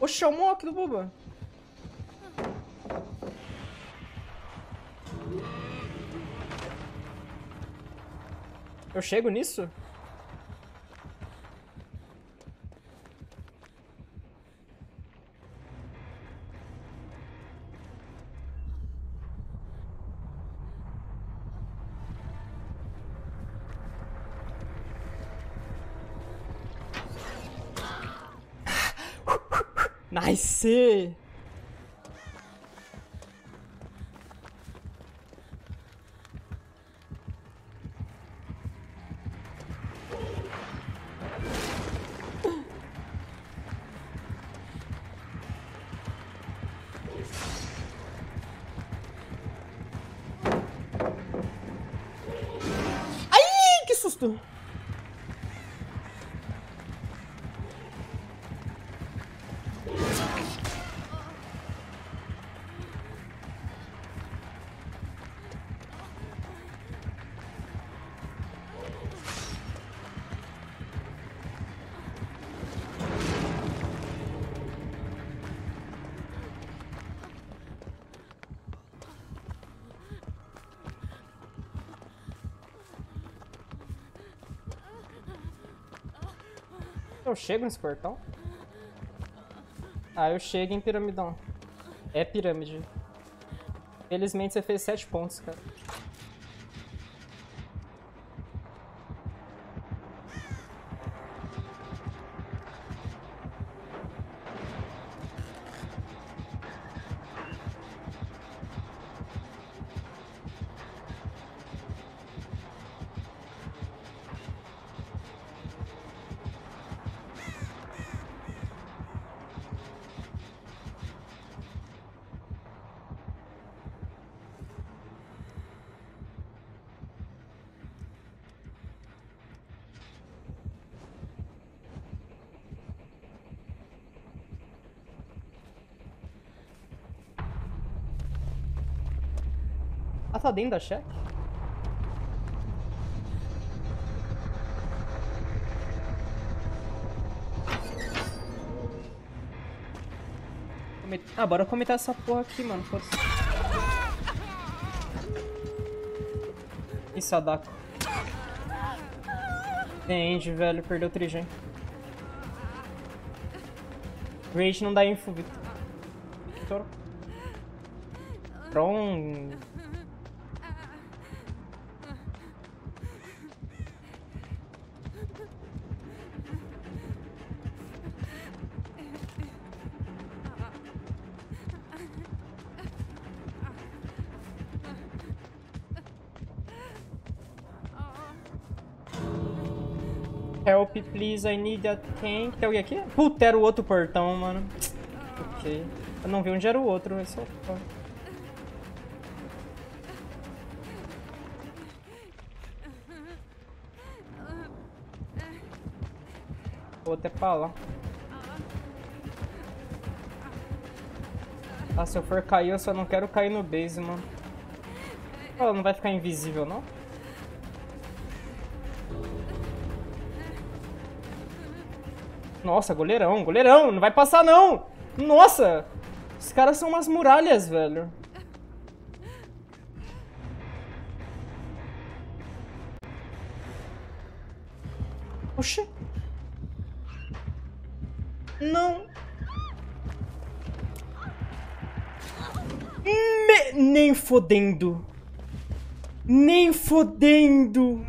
Oxe, é o Mock do Buba. Eu chego nisso? Nice! Ai, que susto! Eu chego nesse portão? Ah, eu chego em piramidão. É pirâmide. Felizmente você fez 7 pontos, cara. Ah, tá dentro da? Come- Ah, bora comentar essa porra aqui, mano. Foda-se. Ih, Sadako. Entende, velho. Perdeu o trigen. Rage não dá info, Victor. Victor. Help, please, I need a tank. Tem alguém aqui? Puta, era o outro portão, mano. Ok. Eu não vi onde era o outro, é só... Vou até pra lá. Ah, se eu for cair, eu só não quero cair no base, mano. Ela não vai ficar invisível, não? Nossa, goleirão, goleirão, não vai passar não! Nossa! Os caras são umas muralhas, velho. Oxi. Não. Me... Nem fodendo. Nem fodendo.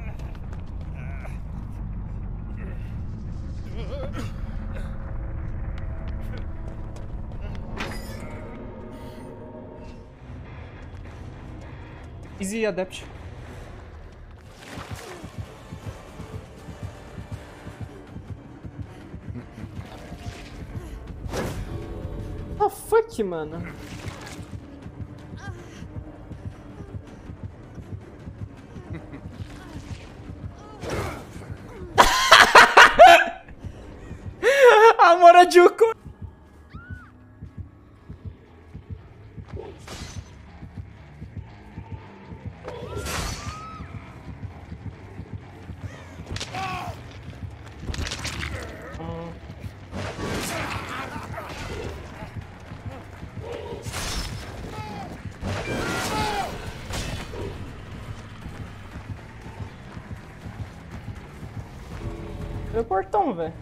Easy Adept. Ah, fuck, mano. Amor a Juko. Meu portão, velho.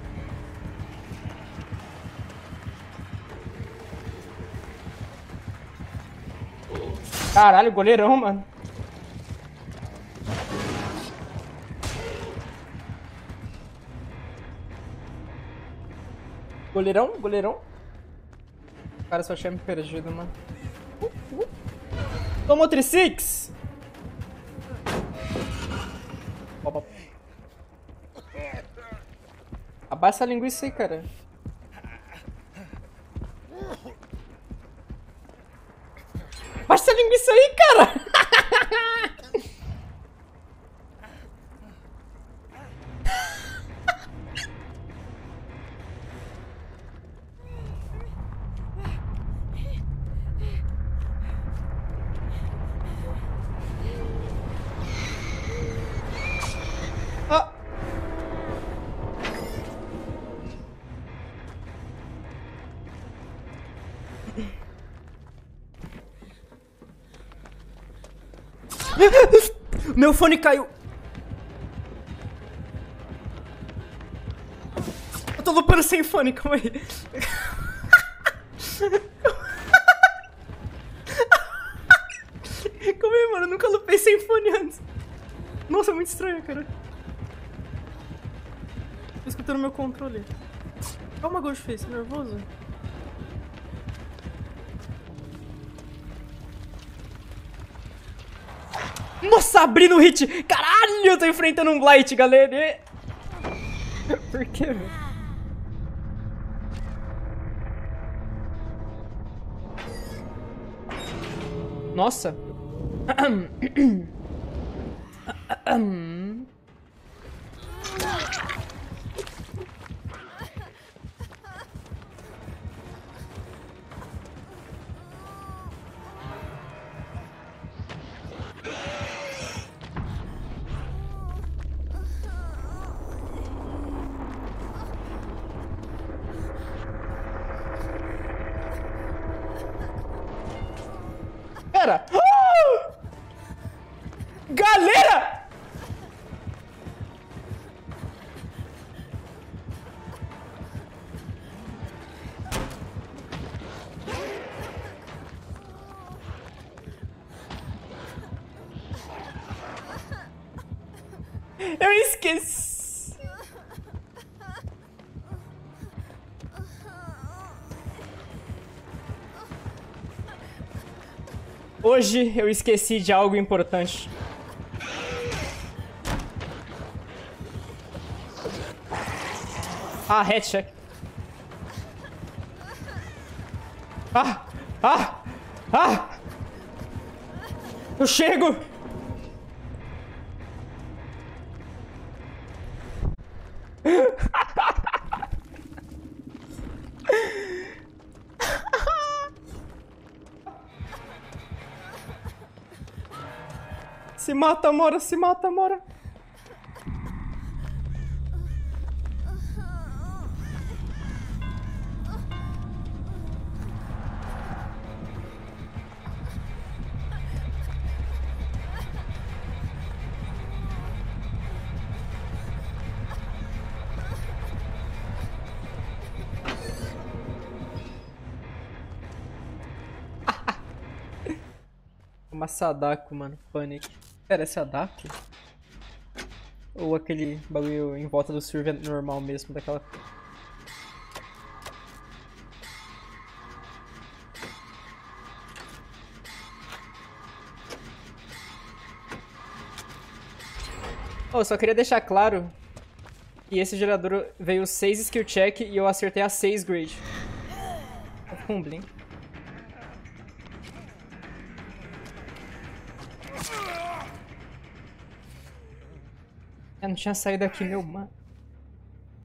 Caralho, goleirão, mano. Goleirão, goleirão. Cara, só tinha me perdido, mano. Uh, uh. Tomou 3 Abaixa a linguiça aí, cara. Meu fone caiu. Eu tô lupando sem fone, calma aí. Calma aí, mano. Eu nunca lupei sem fone antes. Nossa, é muito estranho, cara. Tô escutando meu controle. Calma, Ghostface, nervoso. Nossa, abrindo o hit. Caralho, eu tô enfrentando um Blight, galera. Por que, velho? Nossa. Galera! Ah! Galera! Eu esqueci. Hoje eu esqueci de algo importante. Ah, headcheck. Ah! Ah! Ah! Eu chego! Se mata, Mora, se mata, Mora. Uma Sadako, mano. Panic. Pera, esse a Dark? Ou aquele bagulho em volta do server normal mesmo, daquela... Oh, só queria deixar claro que esse gerador veio 6 skill check e eu acertei a 6 grade. Com Eu não tinha saído aqui, meu mano.